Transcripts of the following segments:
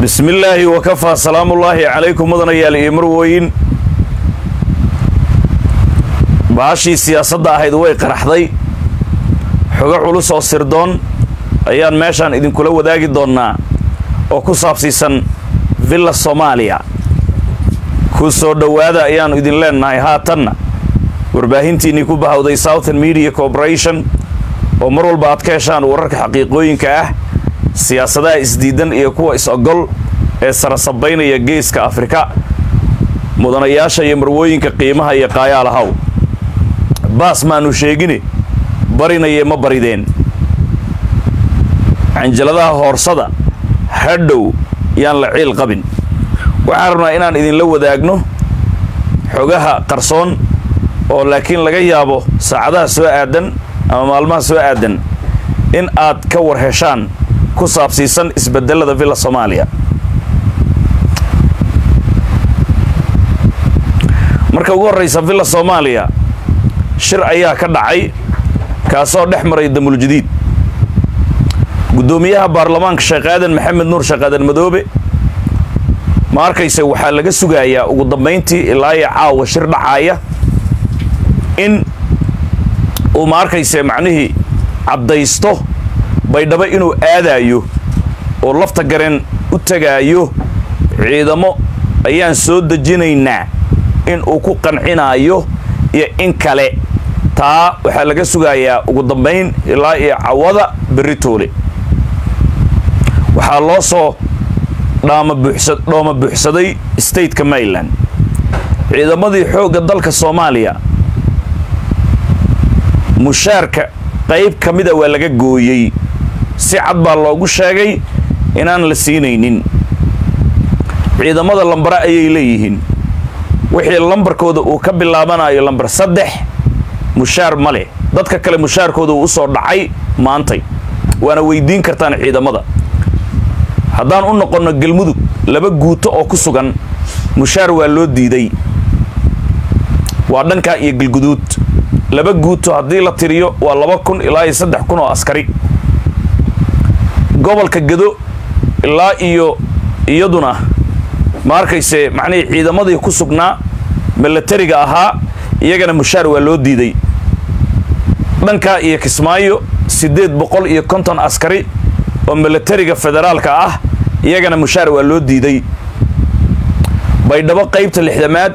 bismi illaahi wakafaa salaamullaahi calaykum mudanayaal iyo marwooyin baashii siyaasadda ahayd way qaraxday. Xogo culus oo sirdoon ayaan meeshaan idinkula wadaagi doonnaa oo ku saabsiisan villa soomaaliya ku soo dhowaada ayaannu idin leennahay haatanna warbaahintiinnii ku bahawday southern media corporation oo mar walba aad ka heshaan wararka xaqiiqooyinka ah siyaasadaha isdiidan iyo kuwa is-ogol ee sarasabaynaya geeska afrika mudanayaasha iyo marwooyinka qiimaha iyo qaayaalahaw baas maanu sheegine barinaye ma barideen. Canjaladaha hoorsada hadhow yaan la ciil qabin. Waxaan rabnaa inaan idinla wadaagno xogaha qarsoon oo laakiin laga yaabo saacadaha soo aadan ama maalmaha soo aadan in aad ka war heshaan ku saabsiisan isbedelada villa soomaaliya marka ugu horraysa villa soomaaliya shir ayaa ka dhacay kaasoo dhex maray damuljadiid guddoomiyaha baarlamaanka sheekh aadan maxamed nuur sheekh aadan madoobe ma arkayse waxaa laga sugayaa ugu dambayntii ilaa iyo caawa shir dhacaaya in uu ma arkayse macnihii caddaysto baydhabo inuu aadaayo oo lafta gareen u tegaayo ciidamo ayaan soo dejinaynaa in uu ku qancinaayo iyo in kale. Taa waxaa laga sugayaa ugu dambayn ilaa iyo cawada beritoole waxaa loo soo dhooma buuxsaday stateka maryland. Ciidamadii xoogga dalka soomaaliya mushaarka qayb ka mida waa laga gooyey si cad baa loogu sheegay inaan la siinaynin. Ciidamada lambare ayay leeyihiin. Wixii lambarkooda uu ka bilaabanayo lambar saddex mushaar ma leh. Dadka kale mushaarkooda uu u soo dhacay maantay. Waana weydiin kartaan ciidamada. Haddaan u noqonno galmudug laba guuto oo ku sugan mushaar waa loo diiday. Waa dhankaa iyo galguduud. Laba guuto haddii la tiriyo waa laba kun ilaa iyo saddex kun oo askari gobolka gado ilaa iyo iyaduna ma arkayse macnihii ciidamadii ku sugnaa milatariga ahaa iyagana mushaar waa loo diiday. Dhankaa iyo kismaayo siddeed boqol iyo konton askari oo milatariga federaalka ah iyagana mushaar waa loo diiday. Baydhabo qaybta lixdamaad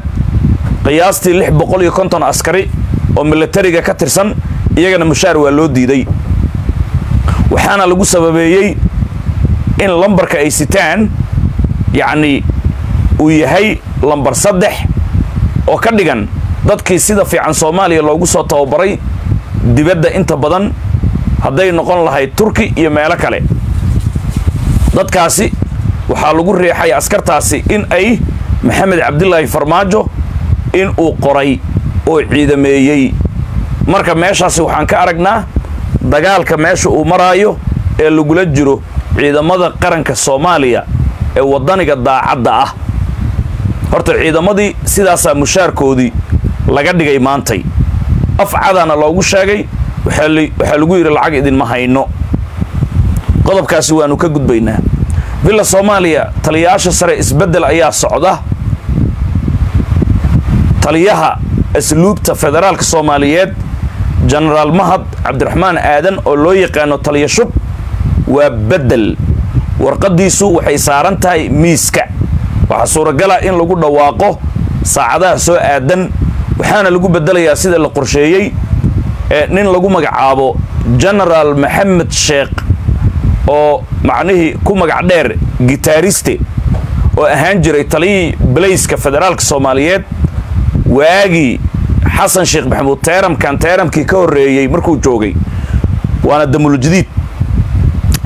qiyaastii lix boqol iyo konton askari oo milatariga ka tirsan iyagana mushaar waa loo diiday waxaana lagu sababeeyey in lambarka ay sitaan yacnii uu yahay lambar saddex oo ka dhigan dadkii sida fiican soomaaliya loogu soo tababaray dibadda inta badan hadday noqon lahayd turki iyo meelo kale. Dadkaasi waxaa lagu riixay askartaasi in ay maxamed cabdilaahi farmaajo in uu qoray oo ciidameeyey. Marka meeshaasi waxaan ka aragnaa dagaalka meesha uu maraayo ee lagula jiro ciidamada qaranka soomaaliya ee waddaniga daacadda ah. Horta ciidamadii sidaasaa mushaarkoodii laga dhigay maantay. Af cadaana loogu sheegay waxaa lagu yidhi lacag idinma hayno. Qodobkaasi waanu ka gudbaynaa. Villa soomaaliya taliyayaasha sare isbeddel ayaa socda. Taliyaha asluubta federaalka soomaaliyeed jenaraal mahad cabdiraxmaan aadan oo loo yaqaano taliya shub waa beddel warqaddiisu waxay saaran tahay miiska. Waxaa suuragala in lagu dhawaaqo saacadaha soo aadan waxaana lagu beddelayaa sida la qorsheeyey ee nin lagu magacaabo jenaraal maxamed sheekh oo macnihii ku magac dheer gitaariste oo ahaan jiray taliyii balayska federaalka soomaaliyeed waagii xasan sheekh maxamuud teeramkan teeramkii ka horreeyey markuu joogay waana damuljadiid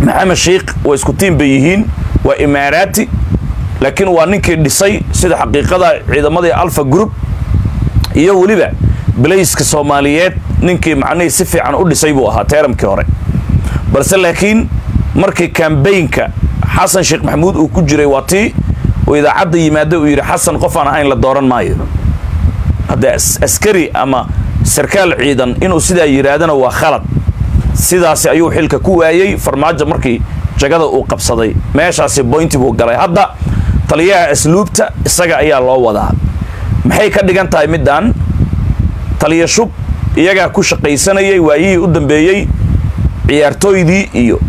maxamed sheikh waa isku tiin bay yihiin waa imaaraati laakiin waa ninkii dhisay sida xaqiiqada ciidamadii alfa group iyo weliba balayska soomaaliyeed ninkii macnihii si fiican u dhisay buu ahaa teeramkii hore. Balse laakiin markii kambaynka xasan sheekh maxamuud uu ku jiray waa tii uu idaacadda yimaada uu yidhi xasan qof aan ahayn la dooran maayo haddee askari ama sarkaal ciidan inuu sidaa yidhaahdana waa khalad. Sidaasi ayuu xilka ku waayey farmaajo markii jagada uu qabsaday meeshaasi boynti buu galay. Hadda taliyaha asluubta isaga ayaa loo wadaa. Maxay ka dhigan tahay middan taliya shub iyagaa ku shaqaysanayay waayihii u dambeeyey ciyaartooydii iyo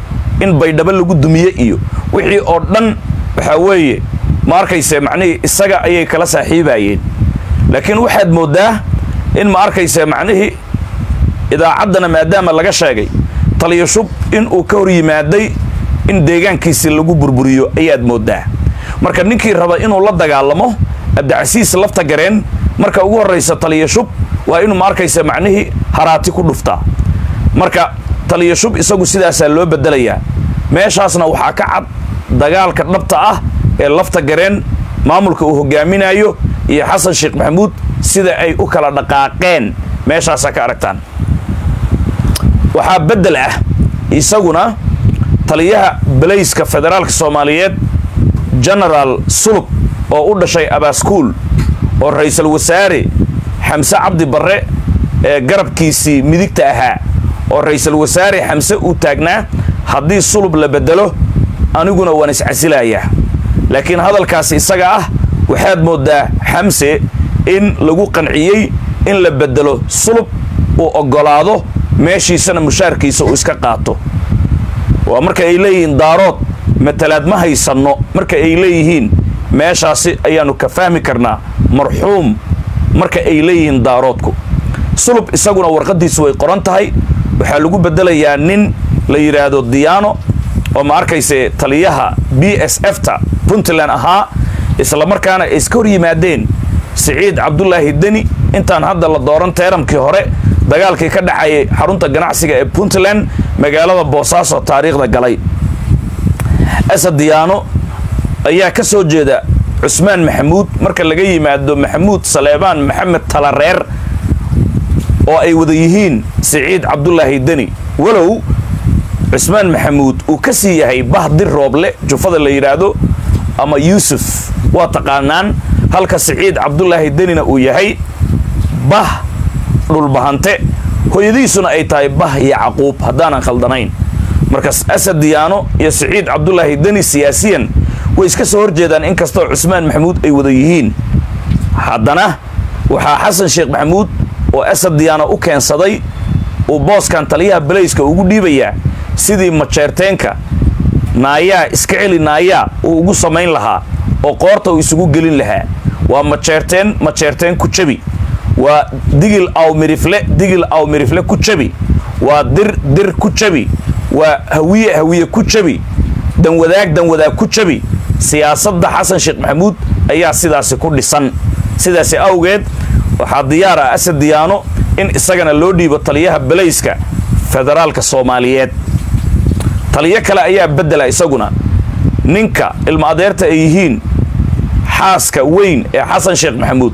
in baydhabo lagu dumiye iyo wixii oo dhan waxaa weeye ma arkayse macnihii isaga ayay kala saaxiibayeen laakiin waxaad mooddaa in ma arkayse macnihii idaacaddana maadaama laga sheegay taliya shub in uu ka hor yimaaday in deegaankiisi lagu burburiyo ayaad mooddaa marka ninkii raba inuu la dagaalamo abdicasiis lafta gareen marka ugu horraysa taliya shub waa inuu ma arkaysa macnihii haraati ku dhuftaa marka taliya shub isagu sidaasaa loo bedelayaa meeshaasna waxaa ka cad dagaalka dhabta ah ee lafta gareen maamulka uu hogaaminayo iyo xasan sheekh maxamuud sida ay u kala dhaqaaqeen. Meeshaasaa ka aragtaan. Waxaa beddel ah isaguna taliyaha balayska federaalka soomaaliyeed genaraal sulub oo u dhashay abaaskuul oo ra'iisul wasaare xamse cabdi barre ee garabkiisii midigta ahaa oo ra'iisul wasaare xamse uu taagnaa haddii sulub la beddelo aniguna waan iscasilayaa laakiin hadalkaasi isaga ah waxaad mooddaa xamse in lagu qanciyey in la beddelo sulub uu oggolaado meeshiisana mushaarkiisa uu iska qaato. Waa marka ay leeyihiin daarood matalaad ma haysanno marka ay leeyihiin meeshaasi ayaannu ka fahmi karnaa marxuum marka ay leeyihiin daaroodku. Sulub isaguna warqaddiisu way qoran tahay waxaa lagu beddelayaa nin la yidhaahdo diyaano oo ma arkayse taliyaha b s f ta puntland ahaa isla markaana ay iska hor yimaadeen siciid cabdulaahi deni. Intaan hadda la dooran teeramkii hore dagaalkii ka dhacayay xarunta ganacsiga ee puntland magaalada boosaaso taariikhda galay. Asad diyaano ayaa ka soo jeeda cusmaan maxamuud marka laga yimaado maxamuud saleebaan maxamed talareer oo ay wada yihiin siciid cabdulaahi deni. Walow cusmaan maxamuud uu ka sii yahay bahdir rooble jufada la yidhaahdo ama yuusuf waa taqaanaan halka siciid cabdulaahi denina uu yahay bah dhulbahante. Hooyadiisuna ay tahay bah yacquub haddaanan khaldanayn. Markaas asad diyaano iyo siciid cabdulaahi deni siyaasiyan way iska soo horjeedaan inkastoo cusmaan maxamuud ay wada yihiin. Haddana waxaa xasan sheekh maxamuud oo asad diyaano u keensaday uu booskan taliyaha balayska ugu dhiibayaa sidii majeerteenka naayaa iska celi naayaa uu ugu samayn lahaa oo qoorta uu isugu gelin lahaa. Waa majeerteen majeerteen ku jabi. Waa digil aw mirifle digil aw mirifle ku jabi. Waa dir dir ku jabi. Waa hawiye hawiye ku jabi. Danwadaag danwadaag ku jabi. Siyaasadda xasan sheekh maxamuud ayaa sidaasi ku dhisan. Sidaasi awgeed waxaa diyaar ah asad diyaano in isagana loo dhiibo taliyaha balayska federaalka soomaaliyeed taliyo kale ayaa beddela isaguna. Ninka ilma adeerta ay yihiin xaaska weyn ee xasan sheekh maxamuud.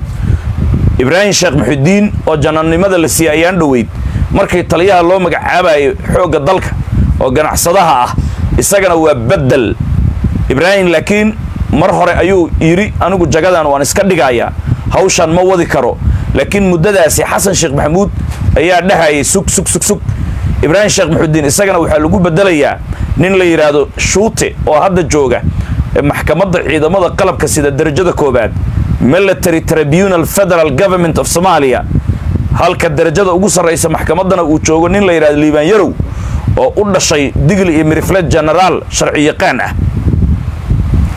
Ibraahim sheekh muxudiin oo janannimada la siiyey ayaan dhoweyd. Markii taliyaha loo magacaabayo xoogga dalka oo ganacsadaha ah isagana waa beddel. Ibraahim laakiin mar hore ayuu yidhi anigu jagadan waan iska dhigayaa. Hawshan ma wadi karo. Laakiin muddadaasi xasan sheekh maxamuud ayaa dhahayay sug sug sug sug ibraahim sheekh muxudiin isagana waxaa lagu beddelayaa nin la yidhaahdo shuute oo hadda jooga maxkamadda ciidamada qalabka sida darajada koobaad military tribunal federal government of somalia. Halka darajada ugu sarraysa maxkamaddana uu joogo nin la yidhahdo liibaan yarow oo u dhashay digli iyo mirifle genaraal sharci yaqaan ah.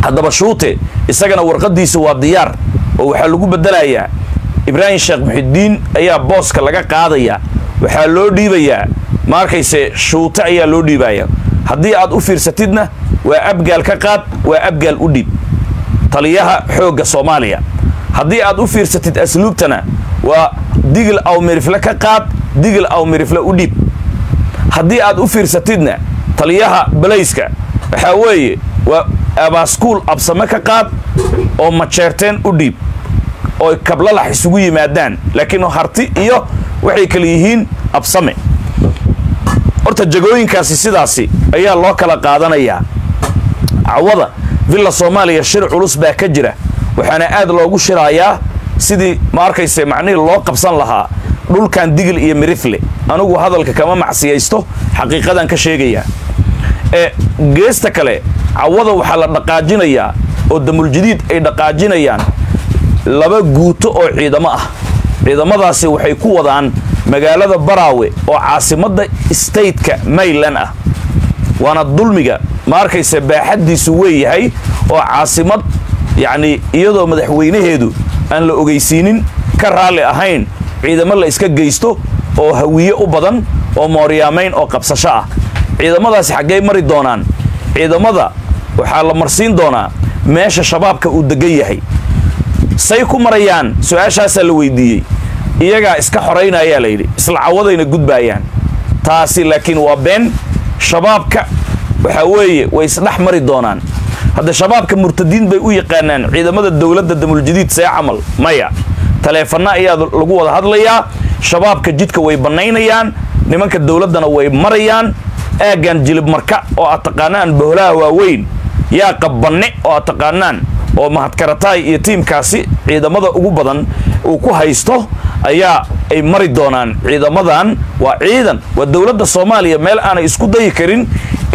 Haddaba shuute isagana warqaddiisa waa diyaar oo waxaa lagu beddelayaa ibraahim sheekh muxidiin ayaa booska laga qaadaya. Waxaa loo dhiibayaa ma arkayse shuute ayaa loo dhiibaya. Haddii aad u fiirsatidna waa abgaal ka qaad waa abgaal u dhiib. Taliyaha xoogga soomaaliya. Haddii aad u fiirsatid asluubtana waa digil aw mirifle ka qaad digil aw mirifle u dhiib. Haddii aad u fiirsatidna taliyaha balayska waxaa weeye waa abaaskuul absame ka qaad oo majeerteen u dhiib. Oo kablalax isugu yimaadaan laakiin harti iyo waxay kale yihiin absame horta jagooyinkaasi sidaasi ayaa loo kala qaadanayaa. Cawada villa soomaaliya shir culus baa ka jira waxaana aad loogu shiraayaa sidii ma arkayse macnihii loo qabsan lahaa dhulkan digil iyo mirifle. Anigu hadalka kama macsiyaysto xaqiiqadan ka sheegayaa ee geesta kale cawada waxaa la dhaqaajinayaa oo damuljadiid ay dhaqaajinayaan laba guuto oo ciidamo ah. Ciidamadaasi waxay ku wadaan magaalada baraawe oo caasimadda stateka mayland ah. Waana dulmiga ma arkayse baaxaddiisu weeyahay oo caasimad yacnii iyadoo madaxweynaheedu aan la ogeysiinin ka raalli ahayn ciidamo la iska geysto oo hawiye u badan oo mooryaamayn oo qabsasho ah. Ciidamadaasi xaggey mari doonaan. Ciidamada waxaa la marsiin doonaa meesha shabaabka uu degan yahay. Say ku marayaan su'aashaasaa la weydiiyey iyagaa iska xoraynayaa layidhi isla cawadayna gudbaayaan. Taasi laakiin waa been shabaabka. Waxaa weeye way isdhex mari doonaan. Hadda shabaabka murtadiin bay u yaqaanaan ciidamada dowladda damuljadiid see camal maya. Taleefana ayaa lagu wada hadlayaa shabaabka jidka way bannaynayaan nimanka dowladdana way marayaan. Aaggan jilib marka oo aad taqaanaan boholaha waaweyn yaa qabbanne oo aad taqaanaan oo mahadkarataay iyo tiimkaasi ciidamada ugu badan uu ku haysto ayaa ay mari doonaan ciidamadan. Waa ciidan waa dowladda soomaaliya meel aanay isku dayi karin.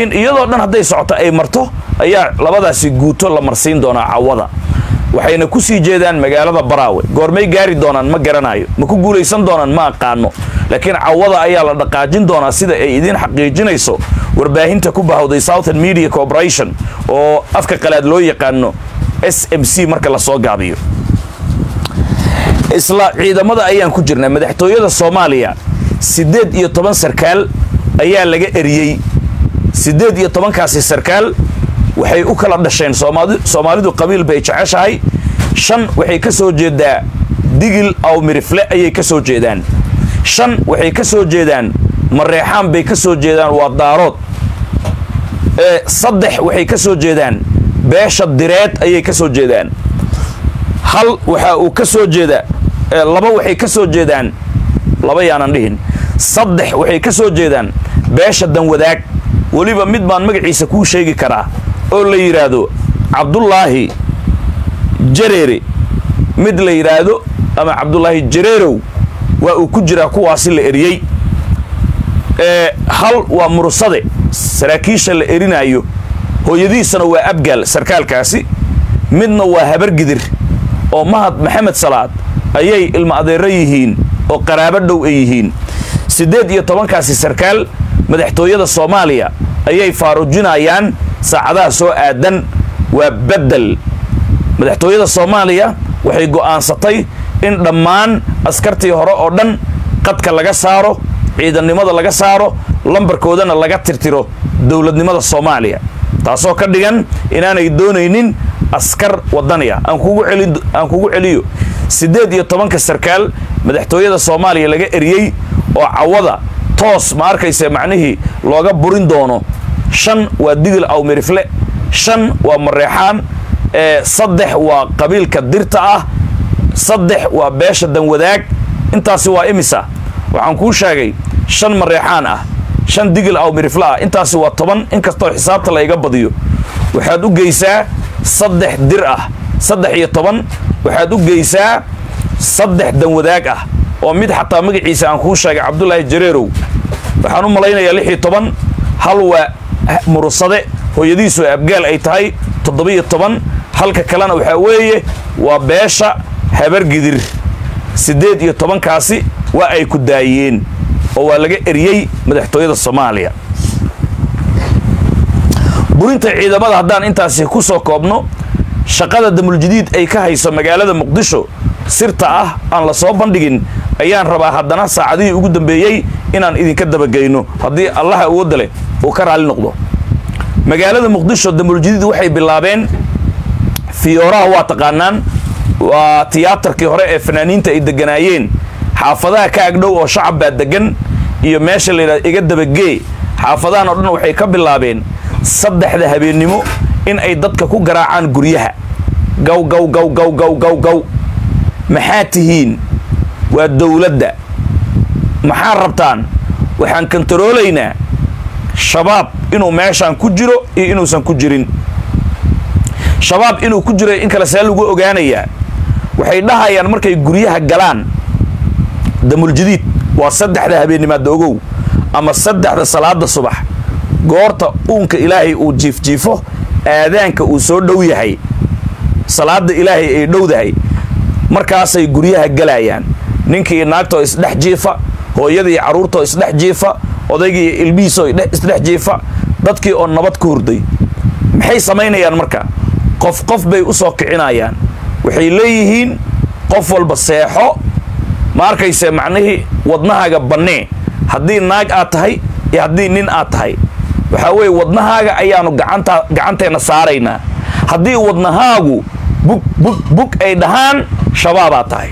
In iyadoo dhan hadday socoto ay marto ayaa labadaasi guuto la marsiin doonaa cawada. Waxayna ku sii jeedaan magaalada baraawe. Goormay gaari doonaan ma garanayo ma ku guulaysan doonaan ma aqaano. Laakiin cawada ayaa la dhaqaajin doonaa sida ay idiin xaqiijinayso warbaahinta ku bahawday southern media corporation oo afka qalaad loo yaqaano s m c marka la soo gaabiyo isla ciidamada ayaan ku jirnaa madaxtooyada soomaaliya siddeed iyo toban sarkaal ayaa laga eriyey. Siddeed iyo tobankaasi sarkaal waxay u kala dhasheen soomaalidu qabiil bay jeceshahay. Shan waxay ka soo jeedaa digil aw mirifle ayay ka soo jeedaan. Shan waxay ka soo jeedaan mareexaan bay ka soo jeedaan waa daarood. Saddex waxay ka soo jeedaan beesha direed ayay ka soo jeedaan. Hal waxa uu ka soo jeeda laba waxay ka soo jeedaan laba yaanan dhihin. Saddex waxay ka soo jeedaan beesha danwadaag weliba mid baan magaciisa kuu sheegi karaa oo la yidhaahdo cabdulaahi jareere mid la yidhaahdo ama cabdulaahi jareerow waa uu ku jiraa kuwaasi la eriyey. Hal waa mursade saraakiisha la erinaayo hooyadiisana waa abgaal sarkaalkaasi. Midna waa habargidir oo mahad maxamed salaad ayay ilmo adeero yihiin oo qaraabo dhow ay yihiin. Siddeed iyo tobankaasi sarkaal madaxtooyada soomaaliya ayay faaruujinayaan saacadaha soo aadan waa beddel. Madaxtooyada soomaaliya waxay go'aansatay in dhammaan askartii hore oo dhan qadka laga saaro ciidannimada laga saaro lambarkoodana laga tirtiro dowladnimada soomaaliya. Taasoo ka dhigan inaanay doonaynin askar wadaniya. Aan kugu celiyo siddeed iyo tobanka sarkaal madaxtooyada soomaaliya laga eriyey oo cawada toos ma arkayse macnihii looga burin doono. Shan waa digil aw mirifle shan waa mareexaan saddex waa qabiilka dirta ah saddex waa beesha danwadaag. Intaasi waa imisa. Waxaan kuu sheegay shan mareexaan ah shan digil aw mirifle ah. Intaasi waa toban inkastoo xisaabta layga badiyo. Waxaad u geysaa saddex dir ah saddex iyo toban waxaad u geysaa saddex danwadaag ah oo mid xataa magaciisa aan kuu sheegay cabdulaahi jareerow. Waxaan u malaynayaa lix iyo toban hal waa mursade hooyadiisu abgaal ay tahay toddobiyo toban halka kalena waxaa weeye waa beesha habargidir siddeed iyo tobankaasi waa ay ku daayeen oo waa laga eriyey madaxtooyada soomaaliya burinta ciidamada haddaan intaasi ku soo koobno shaqada damuljadiid ay ka hayso magaalada muqdisho sirta ah aan la soo bandhigin ayaan rabaa haddana saacadihii ugu dambeeyey inaan idinka dabageyno. Haddii allaha awoodda leh uu ka raalli noqdo. Magaalada muqdisho damuljadiid waxay bilaabeen fiyooraha waa taqaanaan waa tiyaatarkii hore ee fanaaniinta ay deganaayeen. Xaafadaha ka agdhow oo shacab baa degan iyo meesha la yidhahdo iga dabagee xaafadahan oo dhan waxay ka bilaabeen saddexda habeennimo in ay dadka ku garaacaan guryaha. Gaw gaw gaw gaw gaw gaw gaw. Maxaa tihiin? Waa dowladda. Maxaa rabtaan? Waxaan kantaroolaynaa shabaab inuu meeshaan ku jiro iyo inuusan ku jirin. Shabaab inuu ku jiro in kale see lagu ogaanayaa. Waxay dhahayaan markay guryaha galaan. Damuljadiid waa saddexda habeennimaadda ogow ama saddexda salaada subax goorta uunka ilaahay uu jiifjiifo aadaanka uu soo dhow yahay salaada ilaahay ay dhowdahay markaasay guryaha galayaan. Ninkii naagtoo isdhex jiifa hooyadii carruurtoo isdhex jiifa odaygii ilmihiisoo isdhex jiifa dadkii oo nabad ku hurday. Maxay samaynayaan marka? Qof qof bay u soo kicinayaan. Waxay leeyihiin qof walba seexo. Ma arkayse macnihii wadnahaaga bannee? Haddii naag aad tahay iyo haddii nin aad tahay waxaa weeye wadnahaaga ayaanu gacanta gacanteenna saaraynaa. Haddii wadnahaagu bug bug bug ay dhahaan shabaabaad tahay